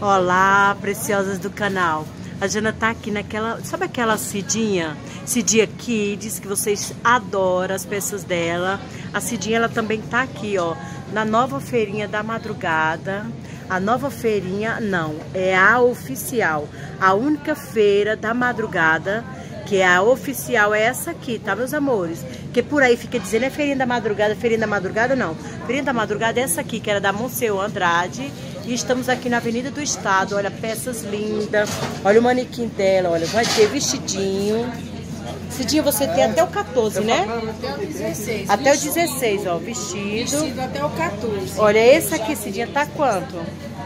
Olá, preciosas do canal. A Jana tá aqui naquela, sabe aquela Cidinha? Cidinha Kids, que vocês adoram as peças dela. A Cidinha, ela também tá aqui, ó, na nova feirinha da madrugada. A nova feirinha, não, é a oficial. A única feira da madrugada que é a oficial é essa aqui, tá, meus amores? Que por aí fica dizendo é feirinha da madrugada, feirinha da madrugada, não. Feirinha da madrugada é essa aqui, que era da Monseu Andrade. E estamos aqui na Avenida do Estado, olha, peças lindas. Olha o manequim dela, olha, vai ter vestidinho. Cidinha, você tem até o 14, né? Até o 16. Até o 16, ó, vestido. Vestido até o 14. Olha, esse aqui, Cidinha, tá quanto?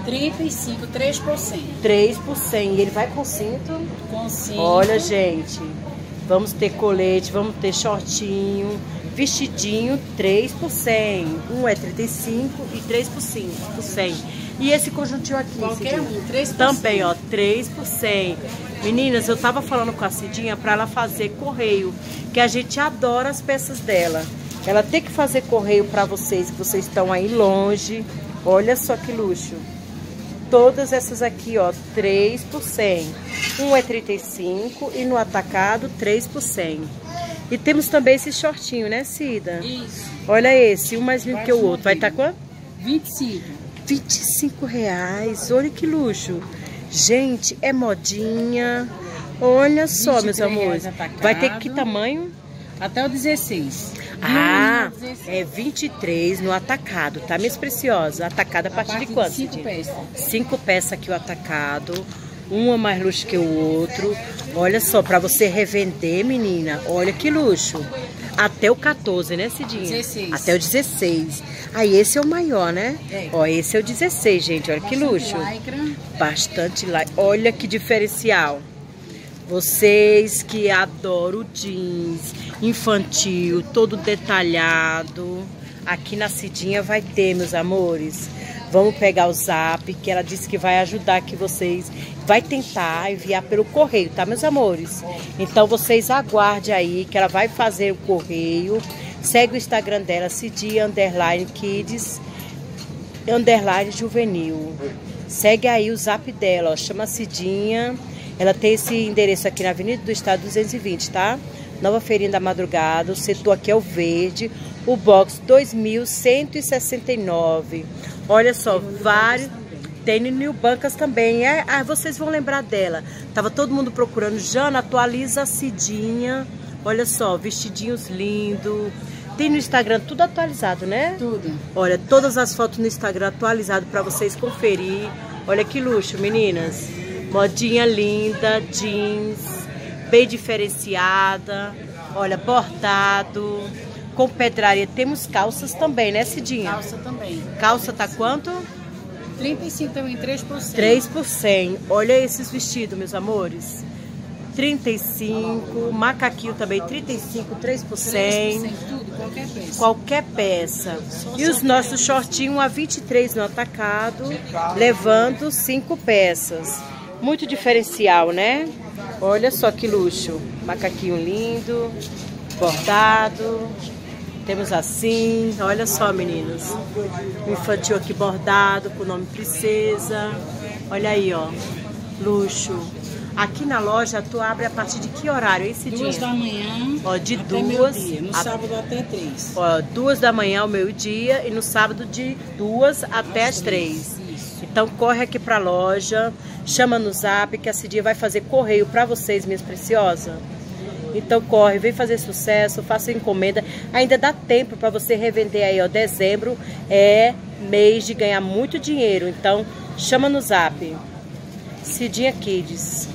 35, 3 por 100. 3 por 100. E ele vai com cinto? Com 5. Olha, gente, vamos ter colete, vamos ter shortinho, vestidinho 3 por 100. Um é 35 e 3 por 5, por 100. E esse conjuntinho aqui, Qualquer um, 3 por Também, 100. ó, 3 por 100. Meninas, eu tava falando com a Cidinha pra ela fazer correio, que a gente adora as peças dela. Ela tem que fazer correio pra vocês, que vocês estão aí longe. Olha só que luxo. Todas essas aqui, ó, 3 por 100. Um é 35 e no atacado 3 por 100. E temos também esse shortinho, né, Cida? Isso. Olha esse, um mais lindo que o outro. Vai estar quanto? 25. 25 reais. Olha que luxo. Gente, é modinha. Olha só, meus 23 amores. Vai ter que tamanho? Até o 16. Ah, Viu? 16. é 23 no atacado, tá, minhas preciosas? Atacado a partir, de quanto? 5 Cidinha? peças. Cinco peças aqui o atacado. Uma mais luxo que o outro. Olha só, pra você revender, menina. Olha que luxo. Até o 14, né, Cidinha? 16. Até o 16. Aí esse é o maior, né? É. Ó, esse é o 16, gente. Olha que luxo. Lycra. Bastante lá. Olha que diferencial. Vocês que adoram jeans infantil, todo detalhado. Aqui na Cidinha vai ter, meus amores. Vamos pegar o zap, que ela disse que vai ajudar que vocês. Vai tentar enviar pelo correio, tá, meus amores? Então vocês aguardem aí, que ela vai fazer o correio. Segue o Instagram dela, Cidinha Underline Kids underline juvenil. Segue aí o zap dela, ó, chama Cidinha. Ela tem esse endereço aqui na Avenida do Estado 220, tá? Nova Feirinha da Madrugada, o setor aqui é o verde, o box 2169. Olha só, vários. Tem no New Bancas também. É, ah, vocês vão lembrar dela. Tava todo mundo procurando. Jana, atualiza a Cidinha. Olha só, vestidinhos lindos. Tem no Instagram tudo atualizado, né? Tudo. Olha, todas as fotos no Instagram atualizado para vocês conferir. Olha que luxo, meninas. Modinha linda, jeans, bem diferenciada. Olha, bordado, com pedraria. Temos calças também, né, Cidinha? Calça também. Calça tá quanto? 35 também, 3 por 100. 3 por 100. Olha esses vestidos, meus amores. 35, macaquinho também, 35, 3 por 100. 100, tudo, qualquer peça. qualquer peça. E os nossos shortinhos a 23 no atacado, levando cinco peças. Muito diferencial, né? Olha só que luxo. Macaquinho lindo, bordado. Temos assim, olha só meninos. O infantil aqui bordado com o nome Princesa. Olha aí, ó. Luxo. Aqui na loja tu abre a partir de que horário, hein, Cidinha? Duas da manhã Ó, de até duas meio-dia. No a- sábado até três. Ó, duas da manhã ao meio-dia e no sábado de duas até as três. Isso. Então corre aqui pra loja, chama no zap que a Cidinha vai fazer correio pra vocês, minhas preciosas. Então corre, vem fazer sucesso, faça encomenda. Ainda dá tempo pra você revender aí, ó. Dezembro é mês de ganhar muito dinheiro. Então chama no zap. Cidinha Kids.